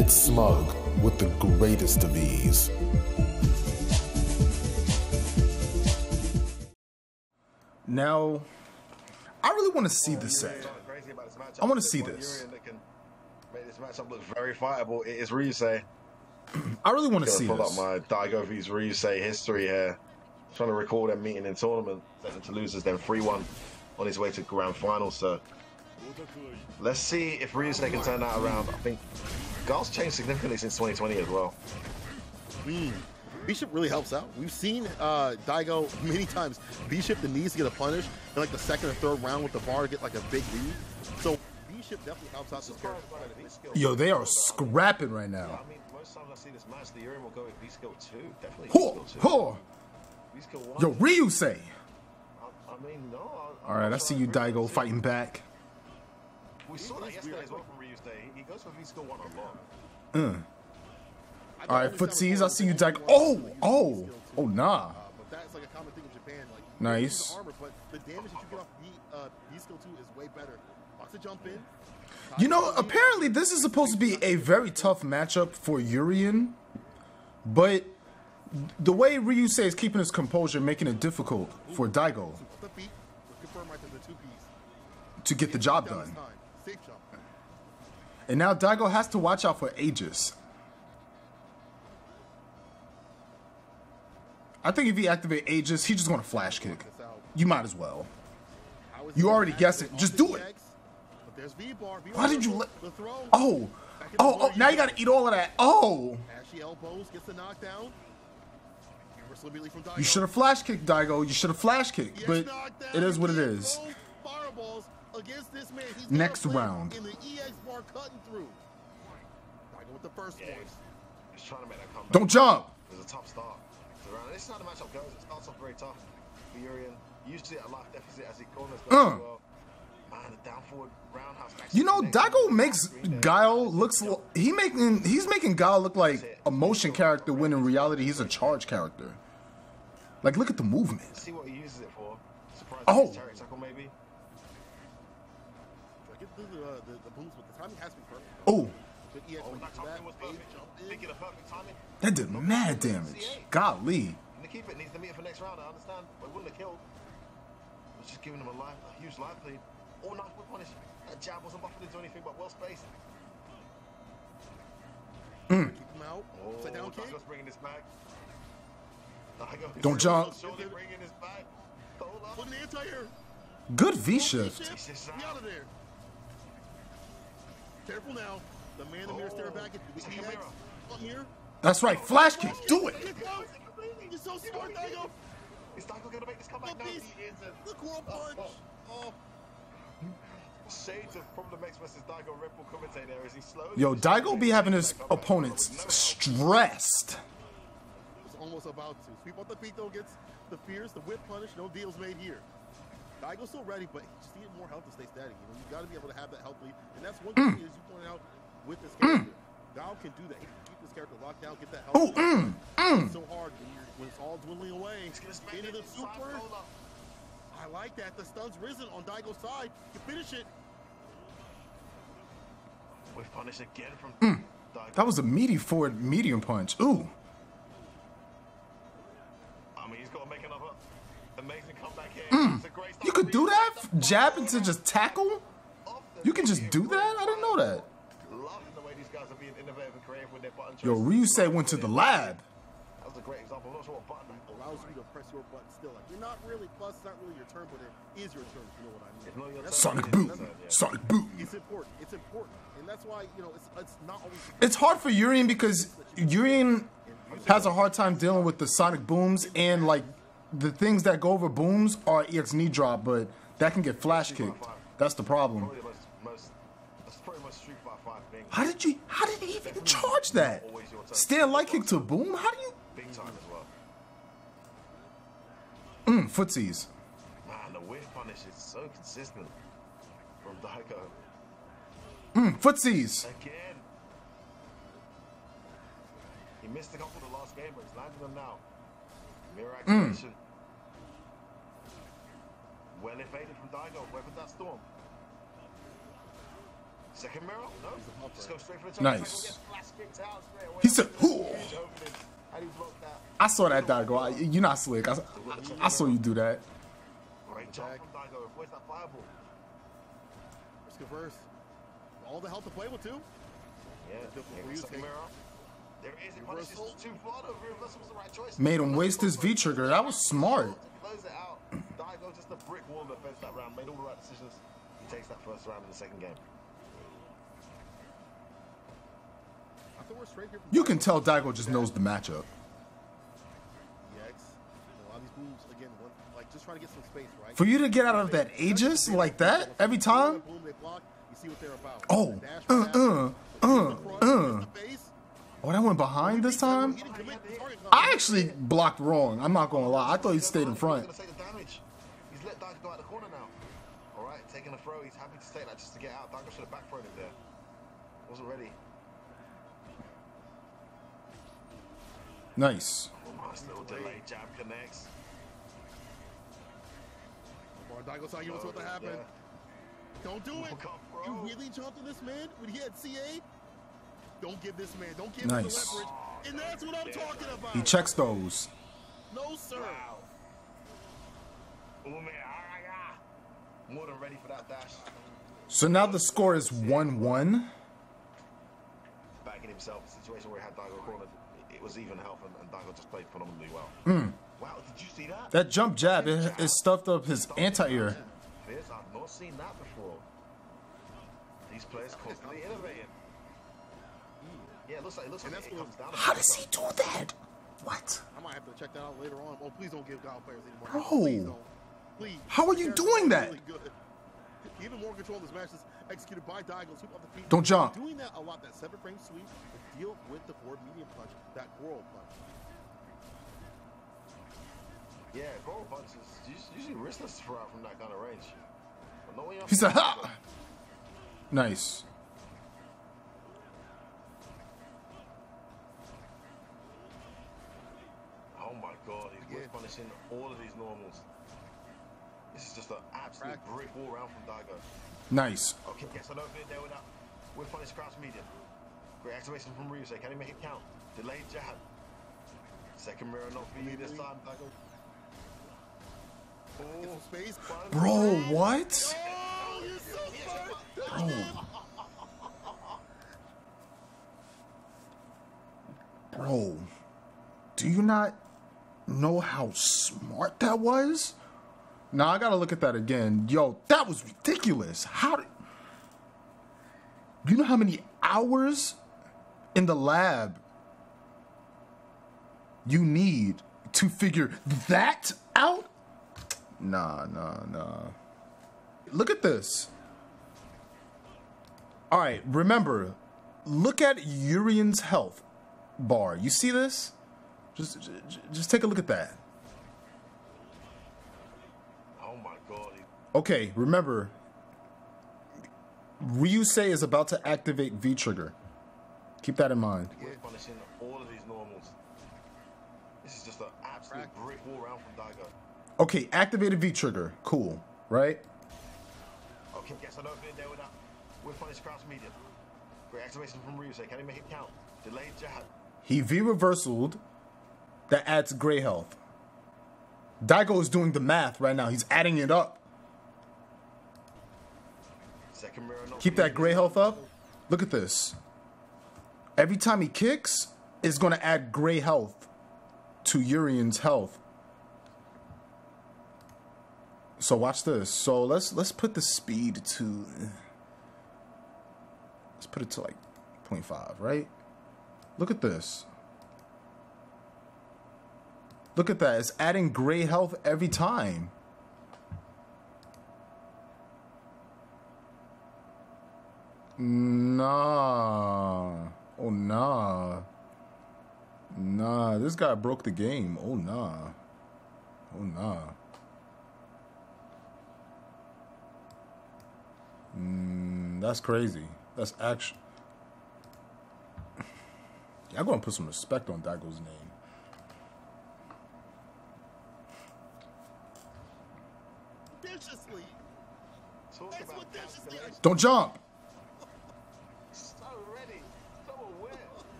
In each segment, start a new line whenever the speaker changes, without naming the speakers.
It's smug with the greatest of ease.
Now, I really want to see this set. I want to see this.
Make this matchup look very fightable. It is Ryusei.
I really want to
Gonna
see
pull up my Daigo vs Ryusei history here. Trying to recall them meeting in tournament, setting to losers, then 3-1 on his way to grand final. So let's see if Ryusei can turn that around. I think Guile's changed significantly since 2020 as well.
Mm. V shift really helps out. We've seen uh, Daigo many times. V shift the needs to get a punish in like the second or third round with the bar to get like a big lead. So V shift definitely helps out this character.
Yo, they are scrapping right now.
I mean, most times I see this match, the Urien will go with V-Skill 2. Definitely
Ho,
V-Skill 2.
ho.
V-Skill 1.
Yo, Ryusei.
I, I mean, no. I,
All right, I see you, Daigo, fighting back.
We saw that yesterday as well from Ryusei. He goes for V-Skill 1 a lot.
Uh. All right, footsies, I see you, Daigo. Oh, oh, oh, nah.
But that's like a common thing in Japan. Like
Nice.
the armor, but the damage that you get off B, uh, V-Skill two is way better. Lots to jump in.
You know, apparently this is supposed to be a very tough matchup for Urien, but the way Ryusei is keeping his composure, making it difficult for Daigo
The beat, confirm right there, the two piece.
to get the job done. And now Daigo has to watch out for Aegis. I think if he activate Aegis, he's just gonna flash kick. You might as well. You already guessed it. Just do it. Why did you let? Oh, oh, oh! Now you gotta eat all of that. Oh, you should have flash kicked Daigo. You should have flash kicked, but it is what it is.
Throws Fireballs against this man. He's
Next round.
In the EX bar cutting through. Daigo with the first
Yeah,
one.
he's, he's trying to make that comeback.
Don't jump.
It was a tough start. So, this is how the matchup goes. It starts off very tough for Urien. Usually at life deficit as he corners
Uh.
well. Man, the down forward.
You know,
actually
Daigo makes
Green Day.
Guile looks he making he's making Guile look like a motion character when in reality he's a charge character. Like look at the movement.
See what he uses it for.
Oh.
chariot tackle maybe.
I the, uh, the, the booms, but the timing has to be perfect.
Oh,
Good
Oh, that
do
timing was
that, big
perfect.
jump in.
Thinking of perfect timing.
that did mad damage. Golly.
And the keeper needs to meet it for next round. I understand. But it wouldn't have killed. It was just giving him a life, a huge life lead. All knife would punish. That jab wasn't buffered into anything but well spaced.
Keep him out.
Oh,
Upside down kick.
Daigo's bringing this back.
Don't jump.
Surely bringing this back. Hold up.
Put an anti-air.
Good V shift.
Careful now. The man in the mirror staring back at
It's
the
a
EX.
Chimera.
Up here.
That's right. Flash kick. Do it.
Get down. You're so smart, Daigo.
Is Daigo going to make this
The
comeback? No, he isn't.
The coral oh, punch. Oh. oh.
Shades of Problem X versus Daigo Red Bull commentator there as he slowly.
Yo, Daigo be having his opponents stressed.
was almost about to. Sweep out the beat though, gets the fears, the whip punish, no deals made here. Daigo's still ready, but he just needed more health to stay steady. You know, you got to be able to have that health lead, and that's one
Mm.
thing as you pointed out with this character. Dao can do that. He can keep this character locked down, get that health.
Oh,
lead.
mm,
It's so hard when, you're, when it's all dwindling away.
He's gonna smack
Into the super. I like that. The stun's risen on Daigo's side. You finish it.
With punish again from Daigo.
Mm. That was a meaty forward medium punch. Ooh.
I mean, he's got to make another amazing comeback here.
You could do that? Jab into just tackle? You can just do that? I didn't know that. Yo. Ryusei went to the lab.
You're not really plus. It's not really your turn, but it is your turn.
Sonic
yeah.
Sonic boom.
It's important. It's important, and that's why you know it's it's not always.
It's hard for Urien because Urien has a hard time dealing with the sonic booms and like the things that go over booms are EX knee drop, but that can get flash kicked. That's the problem.
Probably the most, most, that's probably the most Street Fighter 5 thing.
How did you? How did he even charge that? Stand light kick to boom? How do you?
Big time as well.
Mm, footsies.
Man, the whiff punish is so consistent from Daigo.
Mm, footsies.
Again. He missed a couple the last game, but he's landing them now. Mirror mm. activation. Well evaded from Daigo. Weathered that storm. Second mirror? No. Just go straight for the top.
Nice.
Tackle, gets flash kicked out straight away.
He said, "Hoo."
Huge opening. How do you block that?
I saw that Daigo. I- You're not slick. I, I, I saw you do that.
Great job from Daigo. Avoids that fireball.
Risk averse. All the health to play with too.
Yeah.
Good
yeah, Second mirror.
Made him waste his V trigger. That was smart.
Close it out. Daigo just a brick wall in defense that round. Made all the right decisions. He takes that first round in the second game.
I thought we're straight here.
You can tell Daigo just knows the matchup.
EX. A lot of these moves again, one, like just trying to get some space, right?
For you to get out of that Aegis like that every time?
Boom, they block. You see what they're about.
Oh, uh, uh, uh, uh.
The face.
Oh, that went behind this time?
He didn't commit the target
I actually blocked wrong. I'm not gonna lie. I thought he stayed in front.
He's gonna take the damage. He's let Daigo go out the corner now. All right, taking a throw. He's happy to take that just to get out. Daigo should have back thrown him there. Wasn't ready.
Nice.
Oh, nice little delay. Jab connects.
Come on, Daigo saw you what's about to happen. Don't do it.
Look up, bro.
You really jumped on this man when he had CA? Don't give this man. Don't give
Nice.
him the leverage. And that's what I'm talking about.
He checks those.
No, sir.
Wow. Oh man, ah, ah. More than ready for that dash.
So now the score is 1 1.
Backing himself, a situation where he had Daigo cornered. It- It was even health, and, and Daigo just played phenomenally well. Wow, did you see that?
That jump jab, it, it stuffed up his anti air.
Fierce, I've not seen that before. These players constantly innovating. Yeah, it looks like it looks
And
like
that's
it
what-
comes down.
How does he do that? What?
I might have to check that out later on. Oh, please don't give God players anymore.
Bro.
Please don't. Please.
How are you doing that?
Really good. Even more control of this match is executed by Daigo. Sweep off the feet.
Don't jump.
Doing that a lot. That seven frame sweep to deal with the forward medium punch. That whirl punch.
Yeah, Coral Punch is usually wristless from that kind of range. But not
He said, ha! Nice.
He's
Yeah.
whip punishing all of these normals. This is just an absolute
Practice.
brick wall round from Daigo.
Nice.
Okay, yes, I know it there with that. Whip punish crouch medium. Great activation from Ryusei. Can he make it count? Delayed jab. Second mirror not for you this time, Daigo. Oh,
space.
Bro, what?
Oh, you're so.
Bro. Bro, do you not know how smart that was? Now I gotta look at that again. Yo, that was ridiculous. How did. You know how many hours in the lab you need to figure that out? Nah, nah, nah. Look at this. All right, remember, look at Urien's health bar. You see this? Just, j- j- just take a look at that.
oh my god. He,
Okay, remember, Ryusei is about to activate V trigger. Keep that in mind.
whip punishing all of these normals. This is just an absolute
Practice.
brick wall round from Daigo.
Okay, activated V trigger. Cool, right?
Okay, yes, I know it there with that. Whip punish crouch medium. Great activation from Ryusei. Can he make it count? Delayed jab.
He V reversaled. That adds gray health. Daigo is doing the math right now. He's adding it up. Keep that gray health up. Look at this. Every time he kicks, it's going to add gray health to Urien's health. So watch this. So let's let's put the speed to let's put it to like 0.5, right? Look at this. Look at that. It's adding gray health every time. Nah. Oh, nah. Nah. This guy broke the game. Oh, nah. Oh, nah. Mm, that's crazy. That's actually. Y'all gonna put some respect on Daigo's name. Don't jump.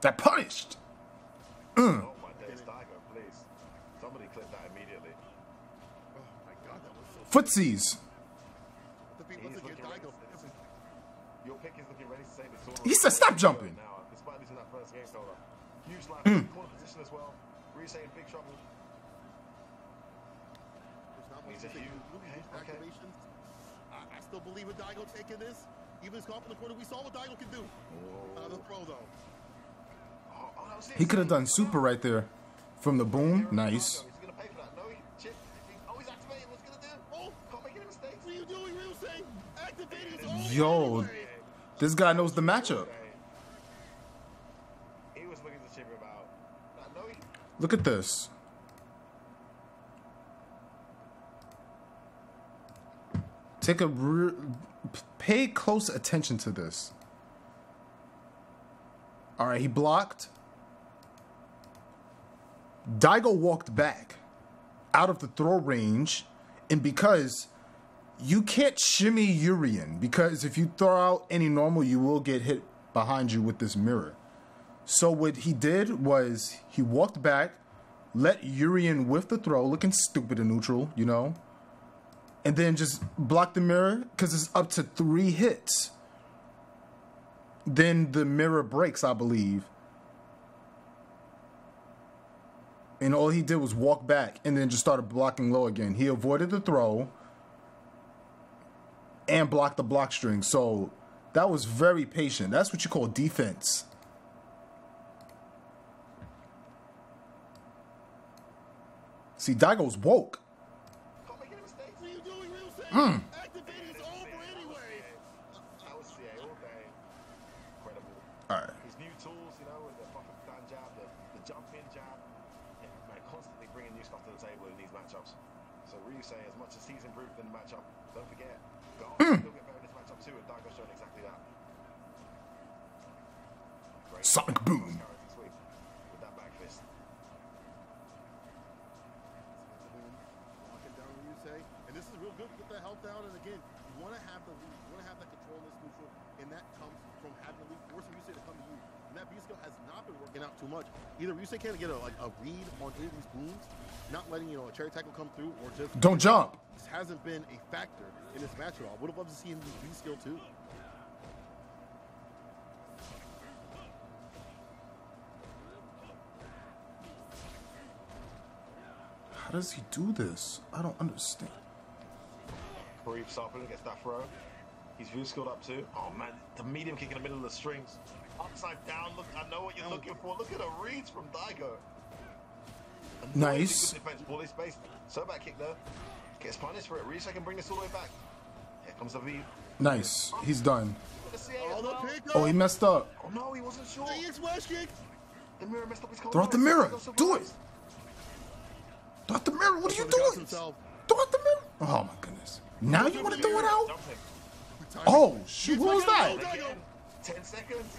That punished.
Oh my oh, mm. mm. oh, days, Tiger, please. Somebody clip that immediately.
Oh my god, that was so
Footsies.
Your pick is looking ready to save the sword.
He said stop jumping.
Now, despite losing that first game, Huge life.
Mm.
Corner position as well. Ryusei in big trouble.
There's not much
He's
to say.
huge-
Look
okay, okay.
I, I still believe in Daigo taking this. Even his call from the corner, we saw what Daigo can do. Another throw though.
Oh, oh, that was it.
He could have done super right there. From the boom, nice.
Oh.
Yo, this guy knows the
that. No,
Look at this. Take a pay close attention to this. All right, he blocked. Daigo walked back out of the throw range, and because you can't shimmy Urien, because if you throw out any normal, you will get hit behind you with this mirror. So what he did was he walked back, let Urien whiff the throw, looking stupid and neutral, you know, and then just block the mirror because it's up to three hits. Then the mirror breaks, I believe. And all he did was walk back and then just started blocking low again. He avoided the throw and blocked the block string. So that was very patient. That's what you call defense. See, Daigo's woke.
Can't make any mistakes.
What are you doing, Ryusei?
Hmm.
Activating his over anyway.
That was CA all day. Incredible.
All right.
His new tools, you know, the jab, the, the jump in jab, yeah, man, constantly bringing new stuff to the table in these matchups. So as much as he's improved in the matchup, don't forget,
Hmm.
still get better in too, Daigo's showing exactly that.
Sonic boom.
Good. Get that health down. And again, you want to have the lead. You want to have that control in this neutral. And that comes from having the lead, forcing Ryusei to come to you. And that V-Skill has not been working out too much. Either Ryusei can't get a, like, a read on any of these booms, not letting, you know, a chariot tackle come through, or just
Don't jump.
this hasn't been a factor in this match at all. Would have loved to see him use V-Skill too.
How does he do this? I don't understand.
Kareem Sarpin gets that throw. He's V-skilled up too. Oh man, the medium kick in the middle of the strings. Upside down, look, I know what you're looking for. Look at the reads from Daigo.
Nice.
Good defense, fully spaced. So back kick there. Gets punished for it. Ryusei can bring this all the way back. Here comes the V.
Nice. He's done.
Oh,
as
the
well.
pick
Oh, he messed up.
Oh no, he wasn't sure.
The smash kick.
The mirror messed up his combo.
Throw out the mirror. Do it. Throw out the mirror. What are you doing?
Himself.
Throw out the mirror. Oh my goodness. Now you want to throw it out? Oh shoot! What was that?
Ten seconds.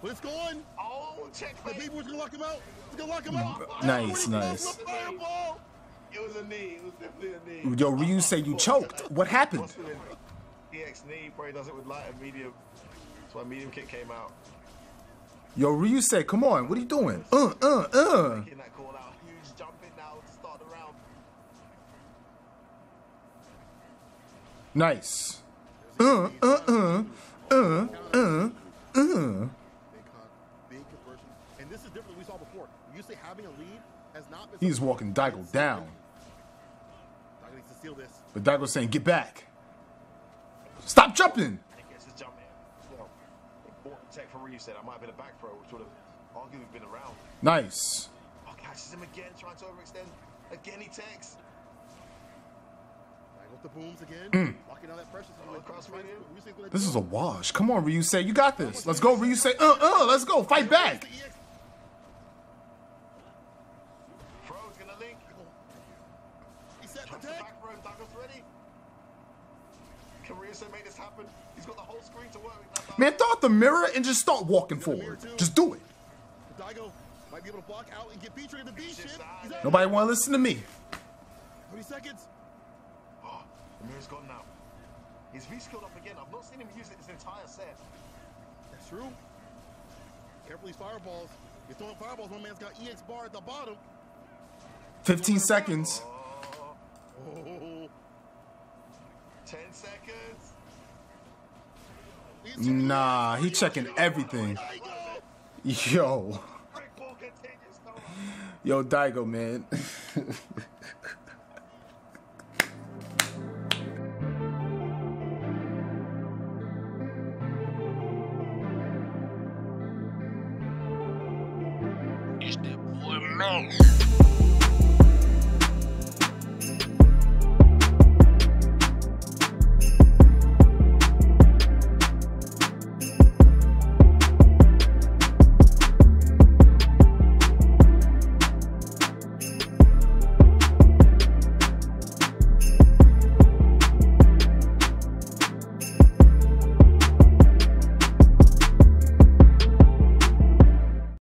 But it's going.
Oh,
The
checkmate.
people was gonna lock him out. He's gonna lock him out.
Nice, nice.
goes for a Fireball.
It was a knee. It was definitely a knee.
Yo, Ryusei you choked. What happened?
Must have been EX knee. Probably does it with light and medium. That's why medium kick came out.
Yo, Ryusei, come on. What are you doing? Uh, uh, uh. Nice. Uh, uh, uh, uh, uh, uh.
Big, con- big conversion. And this is different than we saw before. You say having a lead has not been.
He's walking
that
down.
seen. Daigo needs to steal this.
But Daigo's saying, get back. Stop jumping.
And he gets his jump in. You know, important tech for Ryusei. That might have been a back throw, which would have arguably been around.
Nice.
Oh, catches him again, trying to overextend. Again, he takes.
Daigo with the booms again. Locking out that pressure.
Oh,
like,
cross
trying to-
medium.
Ryusei's gonna
This is a wash. Come on, Ryusei, you got this. Let's go, Ryusei, uh, uh, let's go. Fight back.
The EX
Fro's gonna link.
He set the
Jumps the back row. Ready. Can Ryusei make this happen? He's got the whole screen to work with.
Man, throw out the mirror and just start walking forward. Just do it.
Daigo might be able to block out and get V trigger the V shift. He's out.
Nobody want to listen to me.
30 seconds.
Oh, the mirror's gone now. He's V-skilled up again. I've not seen him use it this entire set.
That's true. Careful these fireballs. You're throwing fireballs. One man's got EX bar at the bottom.
15 seconds.
Oh.
10 seconds.
Checking
Nah, he checking everything. Yo.
Brick ball continues. Come on.
Yo, Daigo, man. It's that boy, man.